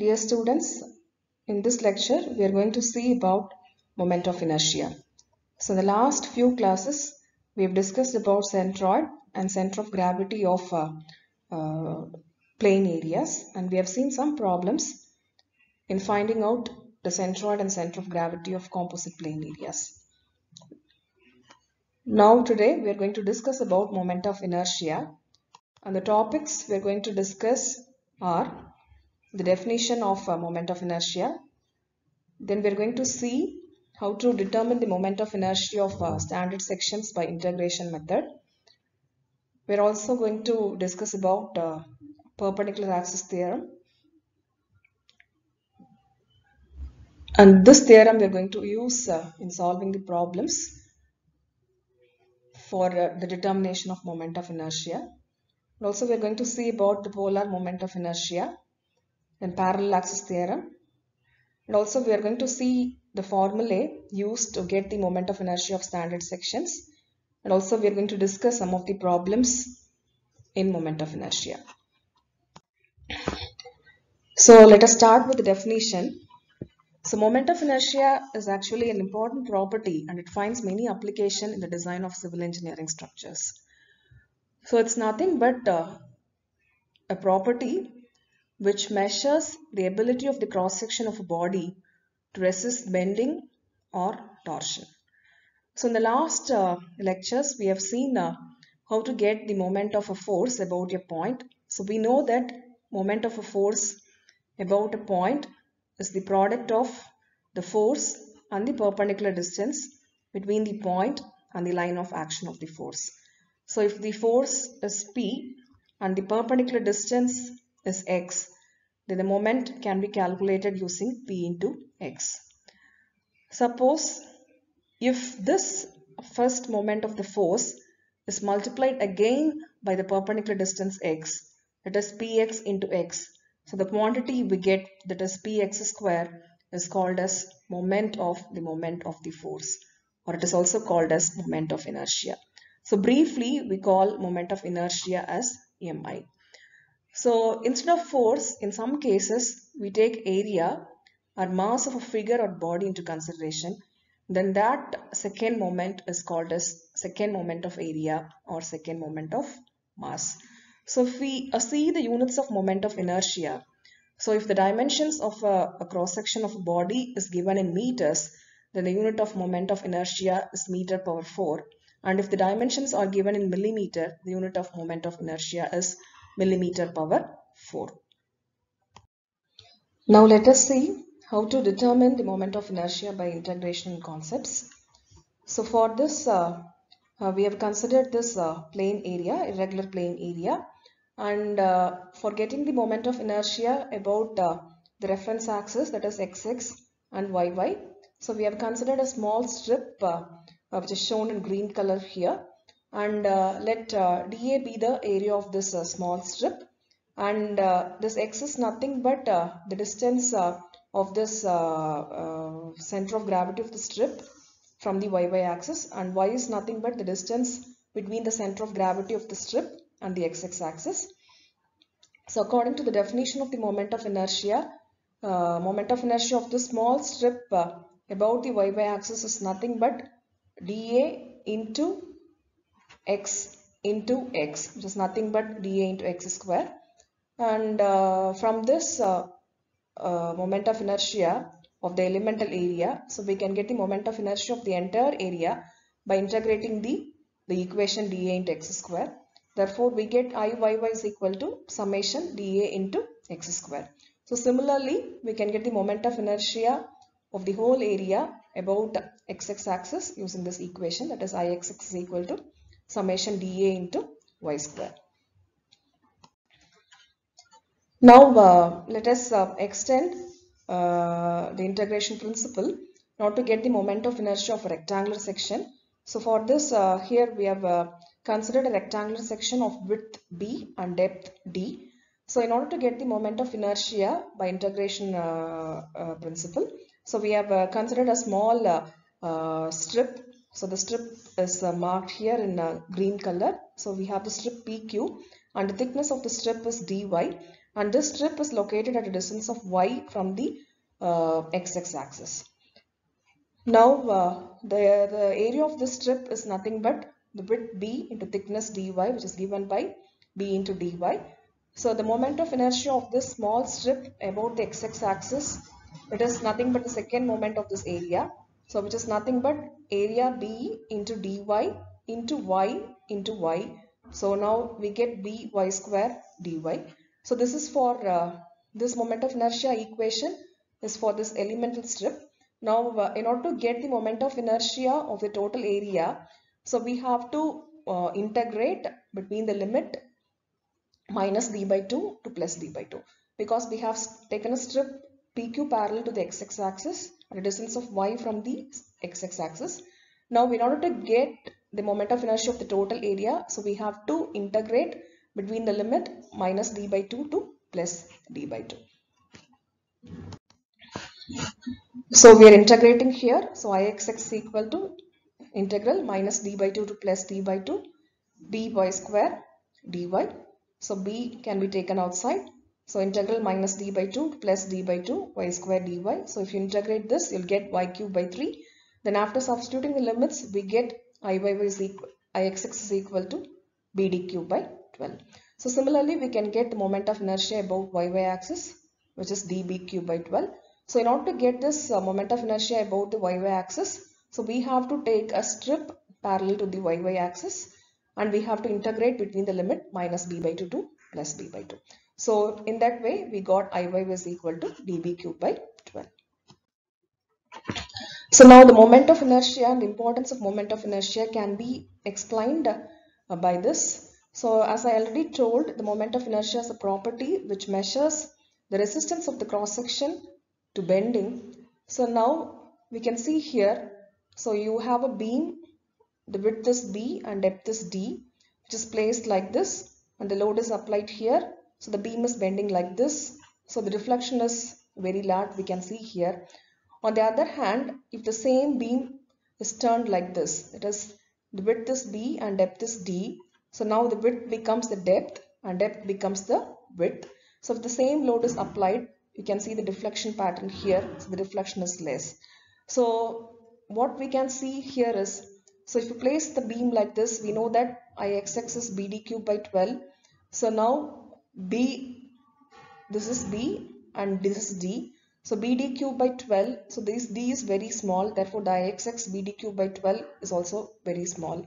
Dear students, in this lecture we are going to see about moment of inertia. So the last few classes we have discussed about centroid and center of gravity of uh, uh, plane areas and we have seen some problems in finding out the centroid and center of gravity of composite plane areas. Now today we are going to discuss about moment of inertia and the topics we are going to discuss are the definition of moment of inertia. Then we are going to see how to determine the moment of inertia of uh, standard sections by integration method. We are also going to discuss about uh, perpendicular axis theorem. And this theorem we are going to use uh, in solving the problems for uh, the determination of moment of inertia. And also we are going to see about the polar moment of inertia and parallel axis theorem. And also we are going to see the formulae used to get the moment of inertia of standard sections. And also we are going to discuss some of the problems in moment of inertia. So let us start with the definition. So moment of inertia is actually an important property and it finds many application in the design of civil engineering structures. So it's nothing but uh, a property which measures the ability of the cross section of a body to resist bending or torsion. So in the last uh, lectures we have seen uh, how to get the moment of a force about a point. So we know that moment of a force about a point is the product of the force and the perpendicular distance between the point and the line of action of the force. So if the force is P and the perpendicular distance is x, then the moment can be calculated using P into x. Suppose if this first moment of the force is multiplied again by the perpendicular distance x, that is px into x. So the quantity we get that is px square is called as moment of the moment of the force or it is also called as moment of inertia. So briefly we call moment of inertia as mi. So instead of force in some cases we take area or mass of a figure or body into consideration then that second moment is called as second moment of area or second moment of mass. So if we uh, see the units of moment of inertia, so if the dimensions of a, a cross section of a body is given in meters, then the unit of moment of inertia is meter power 4. And if the dimensions are given in millimeter, the unit of moment of inertia is millimeter power 4. Now let us see how to determine the moment of inertia by integration concepts. So for this, uh, uh, we have considered this uh, plane area, irregular plane area. And uh, for getting the moment of inertia about uh, the reference axis that is xx and yy. So we have considered a small strip uh, which is shown in green color here. And let dA be the area of this small strip. And this x is nothing but the distance of this uh, uh, center of gravity of the strip from the yy axis and y is nothing but the distance between the center of gravity of the strip and the xx axis. So according to the definition of the moment of inertia, uh, moment of inertia of the small strip uh, about the yy axis is nothing but dA into x into x which is nothing but dA into x square and uh, from this uh, moment of inertia of the elemental area. So we can get the moment of inertia of the entire area by integrating the, the equation dA into x square. Therefore, we get Iyy is equal to summation dA into x square. So similarly, we can get the moment of inertia of the whole area about xx axis using this equation that is Ix is equal to summation dA into y square. Now uh, let us uh, extend uh, the integration principle now to get the moment of inertia of a rectangular section. So for this uh, here we have uh, considered a rectangular section of width b and depth d. So in order to get the moment of inertia by integration uh, principle, so we have considered a small strip. So the strip is marked here in green color. So we have the strip PQ and the thickness of the strip is dy and this strip is located at a distance of y from the uh, x-x axis. Now uh, the, the area of this strip is nothing but the width b into thickness dy which is given by b into dy. So the moment of inertia of this small strip about the x-x axis it is nothing but the second moment of this area. So which is nothing but area b into dy into y into y. So now we get by square dy. So this is for uh, this moment of inertia equation is for this elemental strip. Now uh, in order to get the moment of inertia of the total area, so we have to uh, integrate between the limit minus d by 2 to plus d by 2 because we have taken a strip PQ parallel to the x-x axis at a distance of y from the x-x axis. Now in order to get the moment of inertia of the total area, so we have to integrate between the limit minus d by 2 to plus d by 2. So we are integrating here. So ixx is equal to integral minus d by 2 to plus d by 2 b by square dy. So b can be taken outside so integral minus d by 2 plus d by 2 y square dy. So if you integrate this, you'll get y cube by 3. Then after substituting the limits, we get iyy is equal, ixx is equal to bd cube by 12. So similarly, we can get the moment of inertia about yy axis, which is db cube by 12. So in order to get this uh, moment of inertia about the yy axis, so we have to take a strip parallel to the yy axis and we have to integrate between the limit minus b by 2 to plus b by 2. So in that way we got Iy was equal to dB cube by 12. So now the moment of inertia and the importance of moment of inertia can be explained uh, by this. So as I already told the moment of inertia is a property which measures the resistance of the cross section to bending. So now we can see here so you have a beam the width is b and depth is d which is placed like this and the load is applied here so the beam is bending like this. So the deflection is very large we can see here. On the other hand, if the same beam is turned like this, it is the width is B and depth is D. So now the width becomes the depth and depth becomes the width. So if the same load is applied, you can see the deflection pattern here. So the deflection is less. So what we can see here is, so if you place the beam like this, we know that Ixx is BD cube by 12. So now b this is b and this is d. So bd cube by 12 so this d is very small. Therefore the ixx bd cube by 12 is also very small.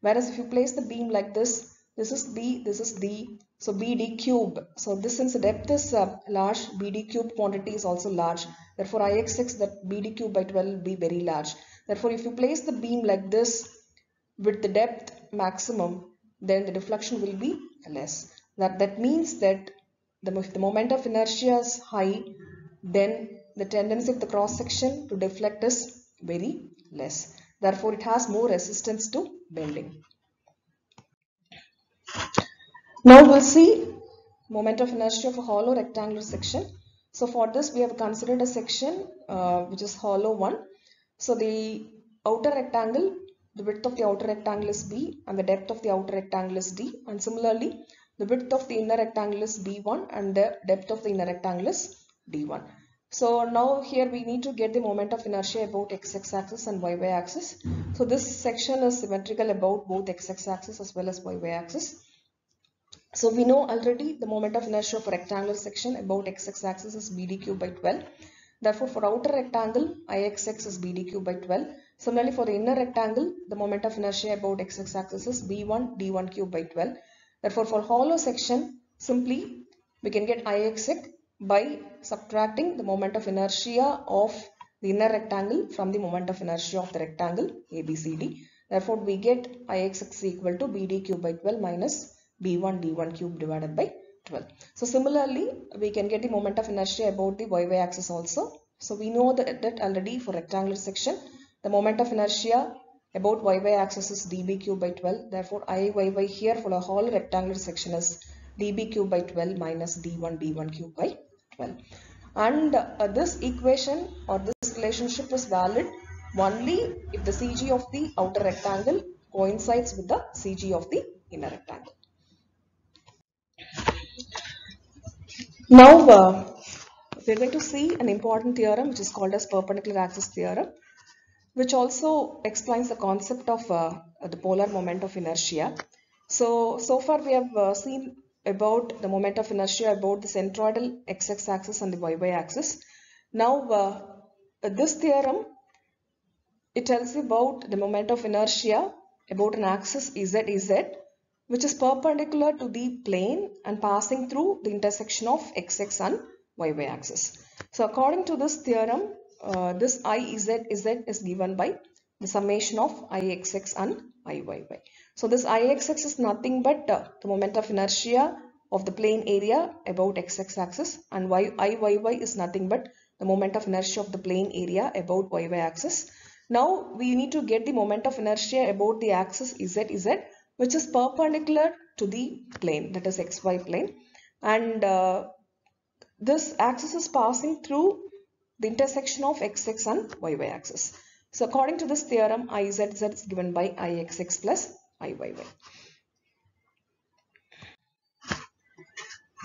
Whereas if you place the beam like this this is b this is d. So bd cube so this since the depth is uh, large bd cube quantity is also large. Therefore ixx that bd cube by 12 will be very large. Therefore if you place the beam like this with the depth maximum then the deflection will be less that, that means that the, if the moment of inertia is high, then the tendency of the cross section to deflect is very less. Therefore, it has more resistance to bending. Now we'll see moment of inertia of a hollow rectangular section. So for this we have considered a section uh, which is hollow one. So the outer rectangle, the width of the outer rectangle is B and the depth of the outer rectangle is D and similarly the width of the inner rectangle is b1 and the depth of the inner rectangle is d1. So now here we need to get the moment of inertia about x-x axis and y-y axis. So this section is symmetrical about both x-x axis as well as y-y axis. So we know already the moment of inertia for rectangular section about x-x axis is bd cube by 12. Therefore for outer rectangle ixx is bd cube by 12. Similarly for the inner rectangle the moment of inertia about x-x axis is b1 d1 cube by 12. Therefore, for hollow section, simply we can get Ixx by subtracting the moment of inertia of the inner rectangle from the moment of inertia of the rectangle ABCD. Therefore, we get Ixx equal to BD cube by 12 minus B1 D1 cube divided by 12. So, similarly, we can get the moment of inertia about the YY axis also. So, we know that already for rectangular section, the moment of inertia about y axis is db cube by 12. Therefore, Iyy here for a whole rectangular section is db cube by 12 minus d1 d1 cube by 12. And uh, this equation or this relationship is valid only if the CG of the outer rectangle coincides with the CG of the inner rectangle. Now uh, we're going to see an important theorem which is called as perpendicular axis theorem which also explains the concept of uh, the polar moment of inertia. So, so far we have uh, seen about the moment of inertia about the centroidal x-x axis and the y-y axis. Now uh, this theorem it tells you about the moment of inertia about an axis z z which is perpendicular to the plane and passing through the intersection of xx and yy axis. So according to this theorem, uh, this izz is given by the summation of ixx and iyy. So this ixx is nothing but uh, the moment of inertia of the plane area about xx axis and iyy is nothing but the moment of inertia of the plane area about yy axis. Now we need to get the moment of inertia about the axis zz which is perpendicular to the plane that is xy plane and uh, this axis is passing through the intersection of xx and yy axis. So according to this theorem Izz is given by Ixx plus Iyy.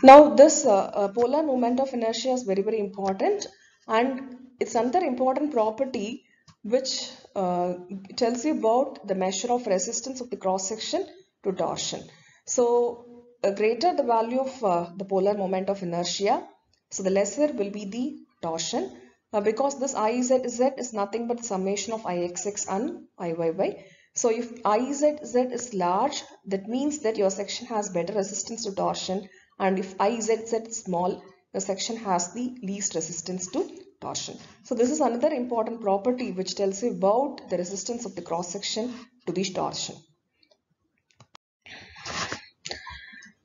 Now this uh, uh, polar moment of inertia is very very important and it's another important property which uh, tells you about the measure of resistance of the cross section to torsion. So greater the value of uh, the polar moment of inertia, so the lesser will be the torsion uh, because this Izz is nothing but summation of Ixx and Iyy. So if Izz is large, that means that your section has better resistance to torsion and if Izz is small, the section has the least resistance to torsion. So this is another important property which tells you about the resistance of the cross section to the torsion.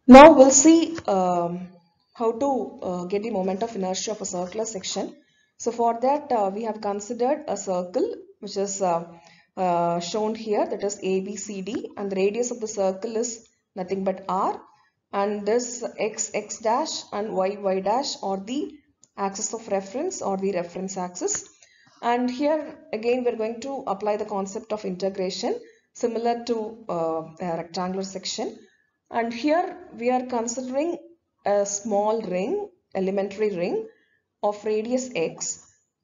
Now we'll see um, how to uh, get the moment of inertia of a circular section. So for that uh, we have considered a circle which is uh, uh shown here that is ABCD and the radius of the circle is nothing but R and this X X dash and Y Y dash are the axis of reference or the reference axis. And here again we're going to apply the concept of integration similar to uh, a rectangular section. And here we are considering a small ring elementary ring of radius x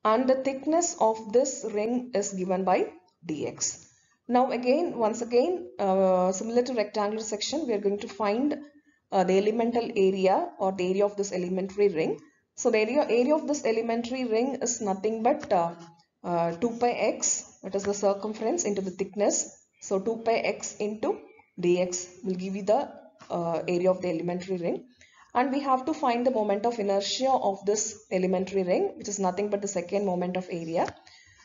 and the thickness of this ring is given by dx. Now again once again uh, similar to rectangular section we are going to find uh, the elemental area or the area of this elementary ring so the area, area of this elementary ring is nothing but uh, uh, 2 pi x that is the circumference into the thickness. So 2 pi x into dx will give you the uh, area of the elementary ring and we have to find the moment of inertia of this elementary ring which is nothing but the second moment of area.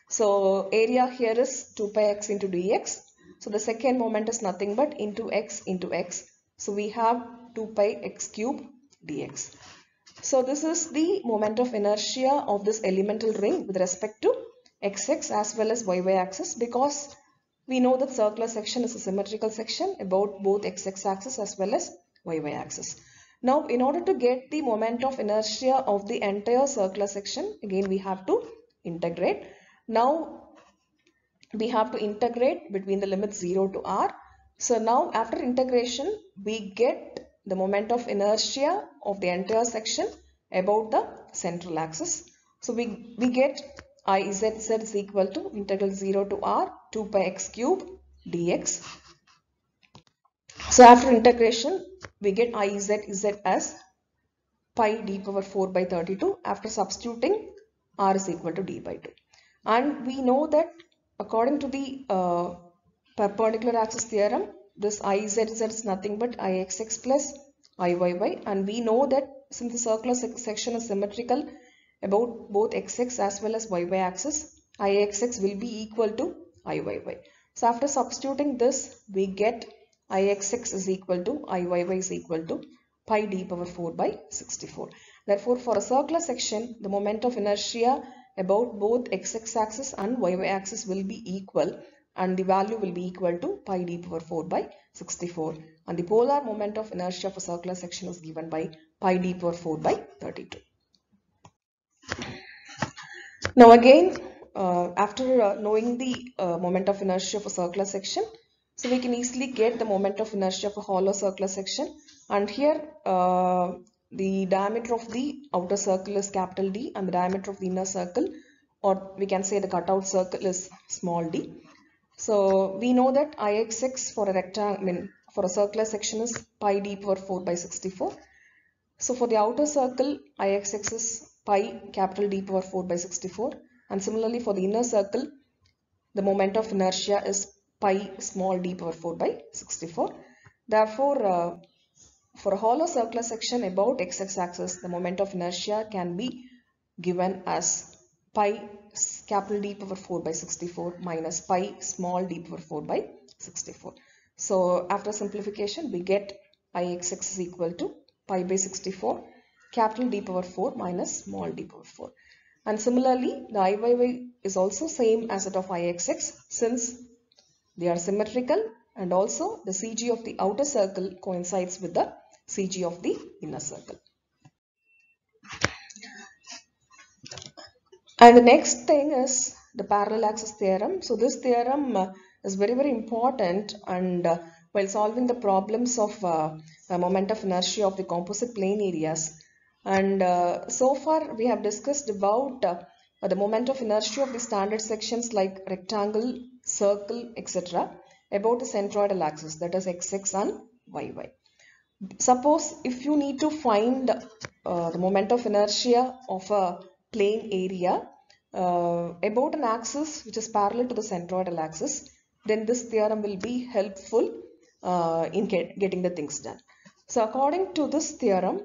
So area here is 2 pi x into dx. So the second moment is nothing but into x into x. So we have 2 pi x cube dx. So this is the moment of inertia of this elemental ring with respect to xx as well as yy axis because we know that circular section is a symmetrical section about both xx axis as well as yy axis. Now in order to get the moment of inertia of the entire circular section again we have to integrate. Now we have to integrate between the limits 0 to r. So now after integration we get the moment of inertia of the entire section about the central axis. So we, we get Izz is equal to integral 0 to r 2 pi x cube dx. So after integration we get Izz as pi d power 4 by 32 after substituting r is equal to d by 2. And we know that according to the uh, perpendicular axis theorem this izz is nothing but ixx plus iyy and we know that since the circular section is symmetrical about both xx as well as yy axis ixx will be equal to iyy. So after substituting this we get ixx is equal to iyy is equal to pi d power 4 by 64. Therefore for a circular section the moment of inertia about both xx axis and yy axis will be equal and the value will be equal to pi d power 4 by 64 and the polar moment of inertia for circular section is given by pi d power 4 by 32. Now again uh, after uh, knowing the uh, moment of inertia of a circular section so we can easily get the moment of inertia of a hollow circular section and here uh, the diameter of the outer circle is capital D and the diameter of the inner circle or we can say the cutout circle is small d. So we know that Ixx for a rectangle, I mean for a circular section is pi d power 4 by 64. So for the outer circle Ixx is pi capital D power 4 by 64 and similarly for the inner circle the moment of inertia is pi small d power 4 by 64. Therefore, uh, for a hollow circular section about x-axis axis, the moment of inertia can be given as pi capital D power 4 by 64 minus pi small d power 4 by 64. So after simplification, we get Ixx is equal to pi by 64 capital D power 4 minus small d power 4. And similarly, the Iyy is also same as that of Ixx since they are symmetrical and also the CG of the outer circle coincides with the CG of the inner circle. And the next thing is the parallel axis theorem. So this theorem uh, is very very important and uh, while solving the problems of uh, moment of inertia of the composite plane areas and uh, so far we have discussed about uh, the moment of inertia of the standard sections like rectangle, circle, etc. about the centroidal axis that is xx and yy. Suppose if you need to find uh, the moment of inertia of a plane area uh, about an axis which is parallel to the centroidal axis, then this theorem will be helpful uh, in get, getting the things done. So according to this theorem,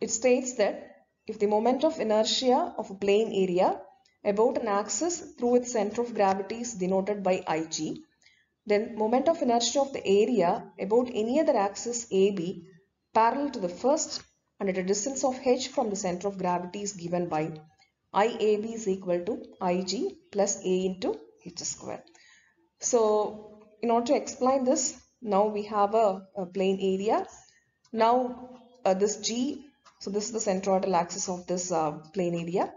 it states that if the moment of inertia of a plane area about an axis through its center of gravity is denoted by Ig, then moment of inertia of the area about any other axis AB parallel to the first and at a distance of h from the center of gravity is given by IAB is equal to Ig plus A into h square. So in order to explain this, now we have a, a plane area. Now uh, this G so this is the centroidal axis of this uh, plane area.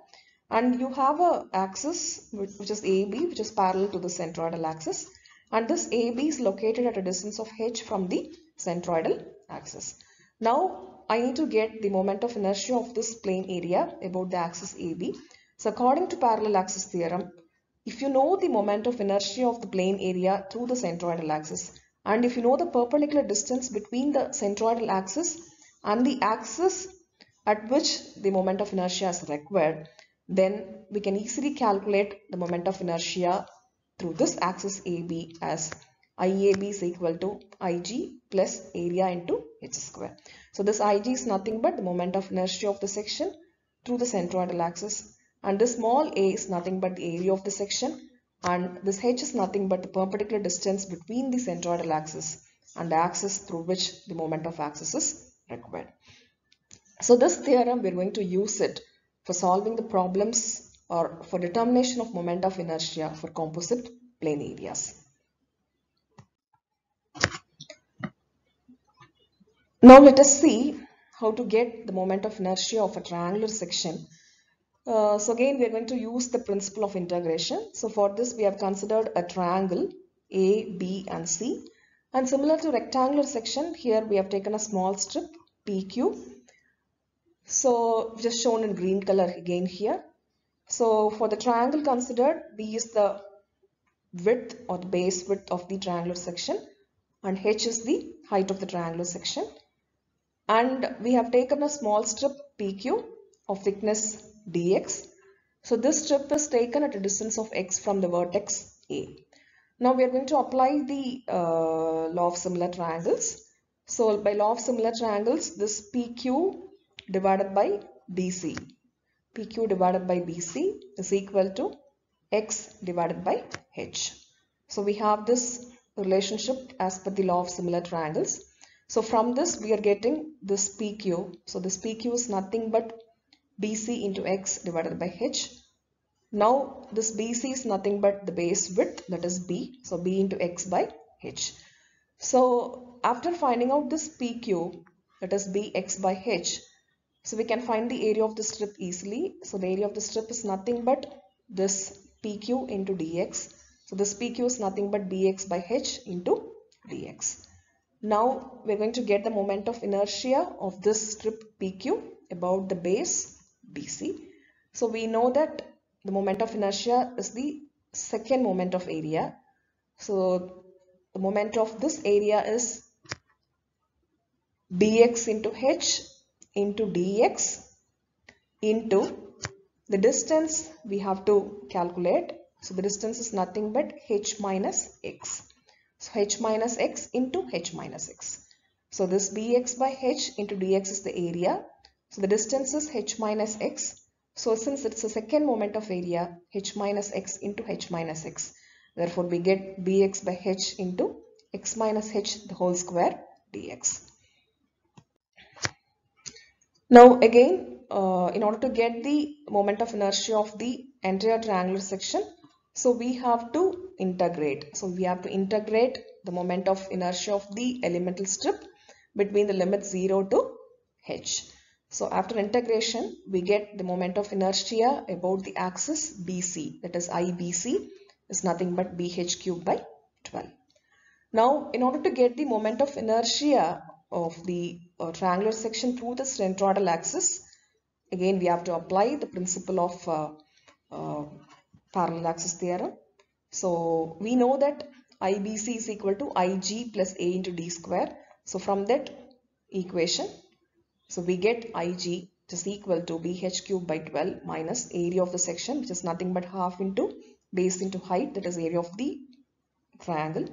And you have a axis which is AB which is parallel to the centroidal axis. And this AB is located at a distance of h from the centroidal axis. Now I need to get the moment of inertia of this plane area about the axis AB. So according to parallel axis theorem, if you know the moment of inertia of the plane area through the centroidal axis and if you know the perpendicular distance between the centroidal axis and the axis at which the moment of inertia is required, then we can easily calculate the moment of inertia through this axis AB as IAB is equal to IG plus area into h square. So this IG is nothing but the moment of inertia of the section through the centroidal axis and this small a is nothing but the area of the section and this h is nothing but the perpendicular distance between the centroidal axis and the axis through which the moment of axis is required. So this theorem we're going to use it for solving the problems or for determination of moment of inertia for composite plane areas. Now let us see how to get the moment of inertia of a triangular section. Uh, so again we are going to use the principle of integration. So for this we have considered a triangle A, B and C and similar to rectangular section here we have taken a small strip PQ so just shown in green color again here. So for the triangle considered, B is the width or the base width of the triangular section and H is the height of the triangular section. And we have taken a small strip PQ of thickness dx. So this strip is taken at a distance of x from the vertex A. Now we are going to apply the uh, law of similar triangles. So by law of similar triangles, this PQ divided by BC. PQ divided by BC is equal to X divided by H. So we have this relationship as per the law of similar triangles. So from this we are getting this PQ. So this PQ is nothing but BC into X divided by H. Now this BC is nothing but the base width that is B. So B into X by H. So after finding out this PQ that is BX by H so we can find the area of the strip easily. So the area of the strip is nothing but this PQ into dx. So this PQ is nothing but bx by h into dx. Now we're going to get the moment of inertia of this strip PQ about the base BC. So we know that the moment of inertia is the second moment of area. So the moment of this area is bx into h into dx into the distance we have to calculate. So the distance is nothing but h minus x. So h minus x into h minus x. So this bx by h into dx is the area. So the distance is h minus x. So since it's the second moment of area, h minus x into h minus x. Therefore we get bx by h into x minus h the whole square dx. Now again, uh, in order to get the moment of inertia of the entire triangular section, so we have to integrate. So we have to integrate the moment of inertia of the elemental strip between the limit 0 to h. So after integration, we get the moment of inertia about the axis BC, that is IBC is nothing but BH cubed by 12. Now, in order to get the moment of inertia of the uh, triangular section through the centroidal axis, again we have to apply the principle of uh, uh, parallel axis theorem. So we know that IBC is equal to IG plus A into D square. So from that equation, so we get IG is equal to BH cube by 12 minus area of the section which is nothing but half into base into height that is area of the triangle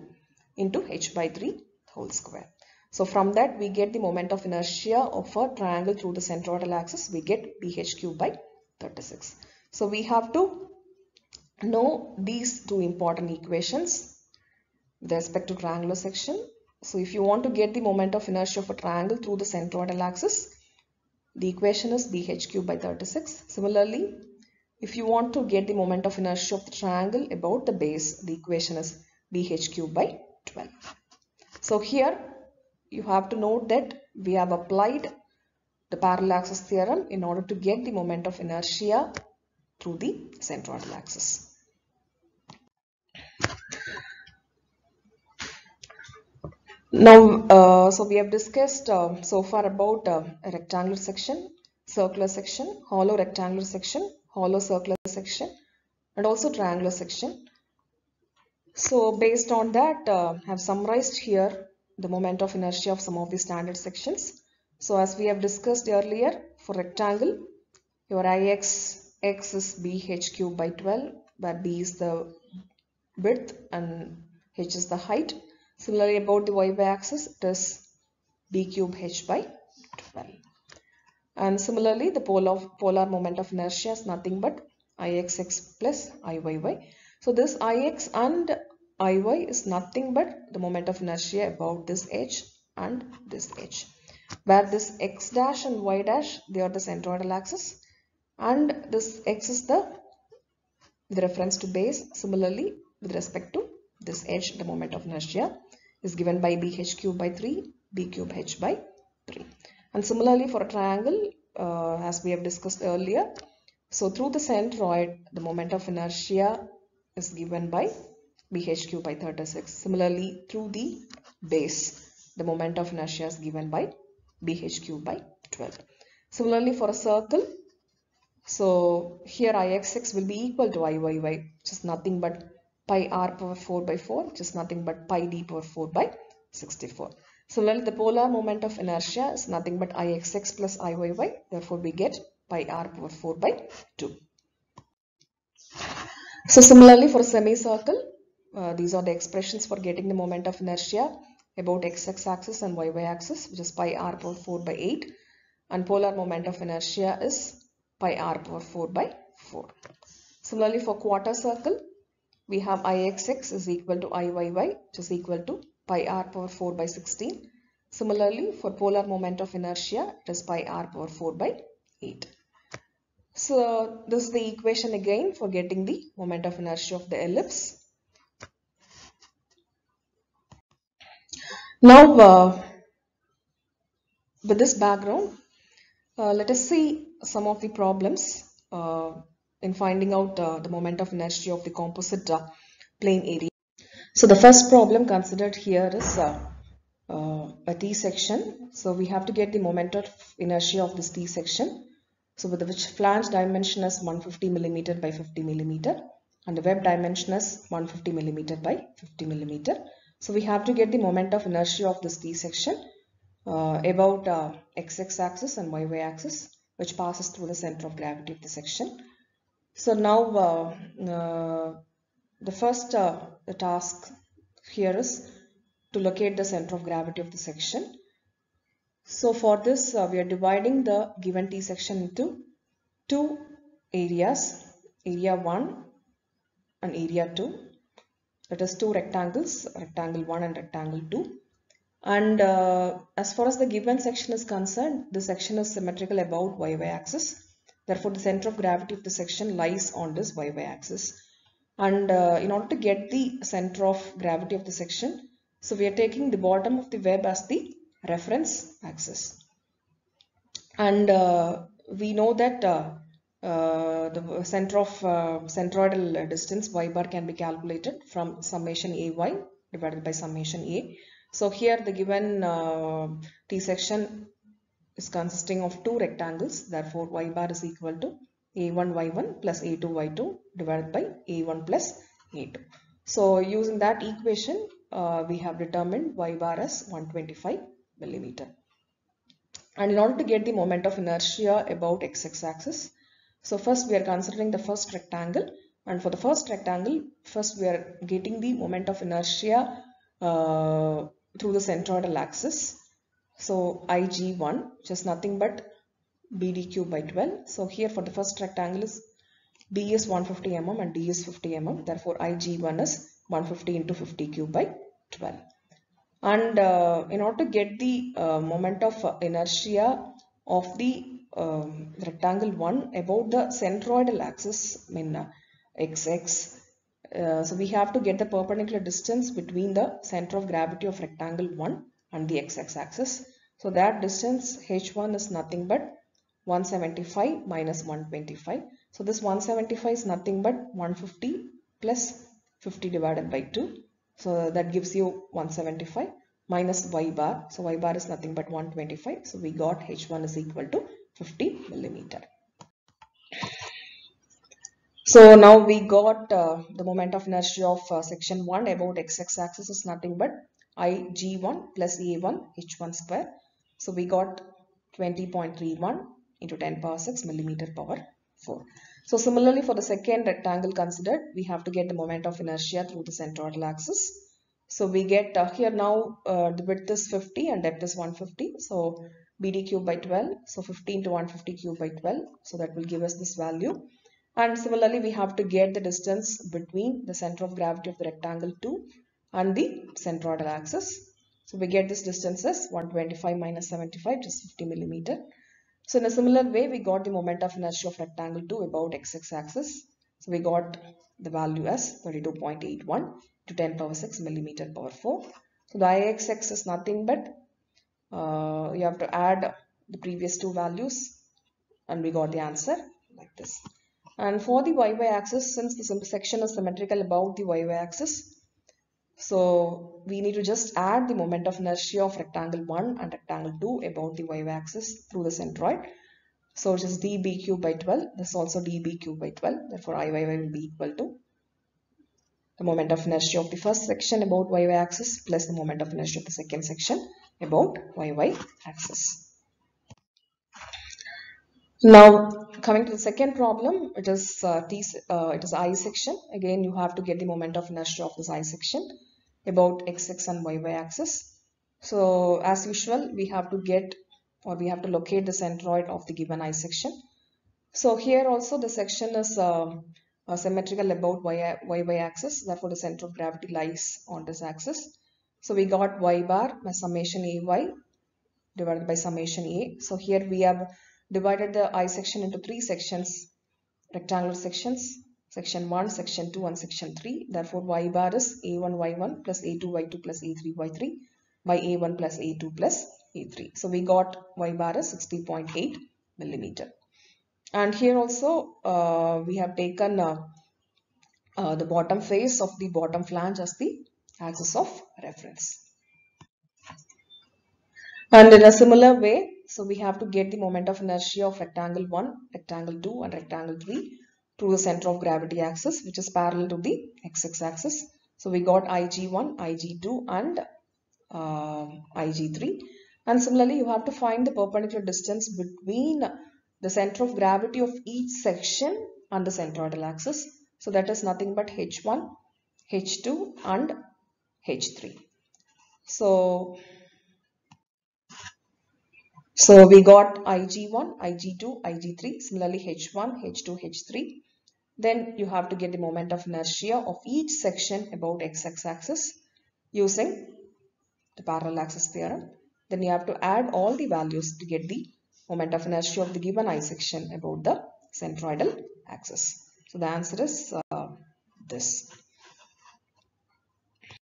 into h by 3 whole square. So from that we get the moment of inertia of a triangle through the centroidal axis we get BH cube by 36. So we have to know these two important equations with respect to triangular section. So if you want to get the moment of inertia of a triangle through the centroidal axis, the equation is BH cube by 36. Similarly, if you want to get the moment of inertia of the triangle about the base, the equation is BH cube by 12. So here you have to note that we have applied the parallel axis theorem in order to get the moment of inertia through the centroidal axis. Now, uh, so we have discussed uh, so far about uh, rectangular section, circular section, hollow rectangular section, hollow circular section, and also triangular section. So based on that, uh, I have summarized here the moment of inertia of some of the standard sections. So as we have discussed earlier, for rectangle, your Ix x is bh cube by 12, where b is the width and h is the height. Similarly about the y-y axis it is b cube h by 12. And similarly the polar, polar moment of inertia is nothing but ixx plus iyy. So this ix and iy is nothing but the moment of inertia about this h and this h. Where this x dash and y dash they are the centroidal axis and this x is the with reference to base. Similarly with respect to this h the moment of inertia is given by bh cube by 3, b cube h by 3. And similarly for a triangle, uh, as we have discussed earlier, so through the centroid, the moment of inertia is given by bh cube by 36. Similarly, through the base, the moment of inertia is given by bh cube by 12. Similarly, for a circle, so here ixx will be equal to iyy, which is nothing but pi r power 4 by 4 which is nothing but pi d power 4 by 64. Similarly, the polar moment of inertia is nothing but ixx plus iyy. Therefore, we get pi r power 4 by 2. So, similarly for a semicircle, uh, these are the expressions for getting the moment of inertia about x-x axis and y-y axis which is pi r power 4 by 8 and polar moment of inertia is pi r power 4 by 4. Similarly for quarter circle, we have ixx is equal to iyy which is equal to pi r power 4 by 16. Similarly, for polar moment of inertia, it is pi r power 4 by 8. So, this is the equation again for getting the moment of inertia of the ellipse. Now, uh, with this background, uh, let us see some of the problems uh, in finding out uh, the moment of inertia of the composite uh, plane area. So the first problem considered here is uh, a T section. So we have to get the moment of inertia of this T section. So with which flange dimension is 150 millimeter by 50 millimeter and the web dimension is 150 millimeter by 50 millimeter. So we have to get the moment of inertia of this T section uh, about uh, x-x axis and y-y axis which passes through the center of gravity of the section. So now uh, uh the first uh, the task here is to locate the center of gravity of the section. So for this uh, we are dividing the given T section into two areas, area 1 and area 2. That is two rectangles, rectangle 1 and rectangle 2. And uh, as far as the given section is concerned, the section is symmetrical about y-y axis. Therefore, the center of gravity of the section lies on this y-y axis. And uh, in order to get the center of gravity of the section, so we are taking the bottom of the web as the reference axis. And uh, we know that uh, the center of uh, centroidal distance y bar can be calculated from summation ay divided by summation a. So here the given uh, T section is consisting of two rectangles. Therefore, y bar is equal to a1 y1 plus a2 y2 divided by a1 plus a2. So using that equation, uh, we have determined y bar as 125 millimeter. And in order to get the moment of inertia about x-x axis, so first we are considering the first rectangle and for the first rectangle, first we are getting the moment of inertia uh, through the centroidal axis. So IG1 which is nothing but BD cube by 12. So here for the first rectangle is B is 150 mm and D is 50 mm. Therefore IG1 is 150 into 50 cube by 12 and uh, in order to get the uh, moment of inertia of the um, rectangle 1 about the centroidal axis I mean uh, xx uh, so we have to get the perpendicular distance between the center of gravity of rectangle 1 and the xx axis so that distance h1 is nothing but 175 minus 125 so this 175 is nothing but 150 plus 50 divided by 2 so that gives you 175 minus y bar. So y bar is nothing but 125. So we got h1 is equal to 50 millimeter. So now we got uh, the moment of inertia of uh, section 1 about x-x axis is nothing but ig1 plus a1 h1 square. So we got 20.31 into 10 power 6 millimeter power 4. So similarly for the second rectangle considered, we have to get the moment of inertia through the centroidal axis. So we get uh, here now uh, the width is 50 and depth is 150. So BD cube by 12. So 15 to 150 cube by 12. So that will give us this value. And similarly, we have to get the distance between the center of gravity of the rectangle 2 and the centroidal axis. So we get this distance as 125 minus 75, just 50 millimeter. So in a similar way, we got the moment of inertia of rectangle 2 about x-x axis. So we got the value as 32.81 to 10 power 6 millimeter power 4. So the ix is nothing but uh, you have to add the previous two values and we got the answer like this. And for the y-y axis, since the section is symmetrical about the y-y axis, so we need to just add the moment of inertia of rectangle 1 and rectangle 2 about the y-y axis through the centroid. So it is db cube by 12. This is also db cube by 12. Therefore Iyy will be equal to the moment of inertia of the first section about y-y axis plus the moment of inertia of the second section about y axis. Now coming to the second problem, it is uh, T, uh, it is I section. Again, you have to get the moment of inertia of this I section about x-x and y-y axis. So as usual, we have to get or we have to locate the centroid of the given I section. So here also the section is uh, uh, symmetrical about y, y, y axis. Therefore, the center of gravity lies on this axis. So we got y bar by summation ay divided by summation a. So here we have divided the I section into three sections, rectangular sections section 1, section 2 and section 3. Therefore, y bar is a1 y1 plus a2 y2 plus a3 y3 by a1 plus a2 plus a3. So, we got y bar is 60.8 millimeter. And here also uh, we have taken uh, uh, the bottom face of the bottom flange as the axis of reference. And in a similar way, so we have to get the moment of inertia of rectangle 1, rectangle 2 and rectangle 3 through the center of gravity axis which is parallel to the x-axis axis. So we got IG1, IG2 and uh, IG3 and similarly you have to find the perpendicular distance between the center of gravity of each section and the centroidal axis. So that is nothing but H1, H2 and H3. So, so we got IG1, IG2, IG3, similarly H1, H2, H3. Then you have to get the moment of inertia of each section about x-axis axis using the parallel axis theorem. Then you have to add all the values to get the moment of inertia of the given I section about the centroidal axis. So the answer is uh, this.